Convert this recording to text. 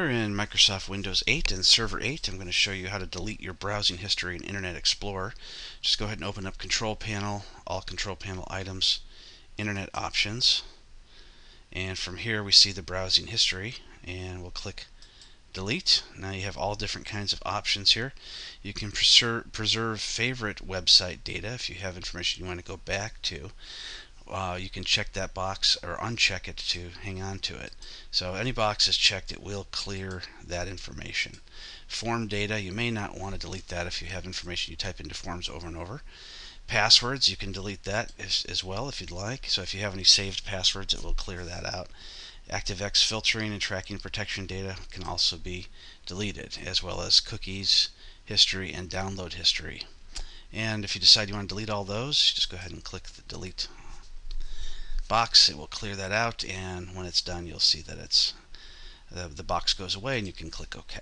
We're in Microsoft Windows 8 and Server 8. I'm going to show you how to delete your browsing history in Internet Explorer. Just go ahead and open up Control Panel, All Control Panel Items, Internet Options. And from here we see the browsing history and we'll click delete. Now you have all different kinds of options here. You can preserve, preserve favorite website data if you have information you want to go back to uh, you can check that box or uncheck it to hang on to it. So any box is checked, it will clear that information. Form data, you may not want to delete that if you have information you type into forms over and over. Passwords, you can delete that as, as well if you'd like. So if you have any saved passwords, it will clear that out. ActiveX filtering and tracking protection data can also be deleted, as well as cookies, history, and download history. And if you decide you want to delete all those, just go ahead and click the delete box. It will clear that out, and when it's done, you'll see that it's the, the box goes away, and you can click OK.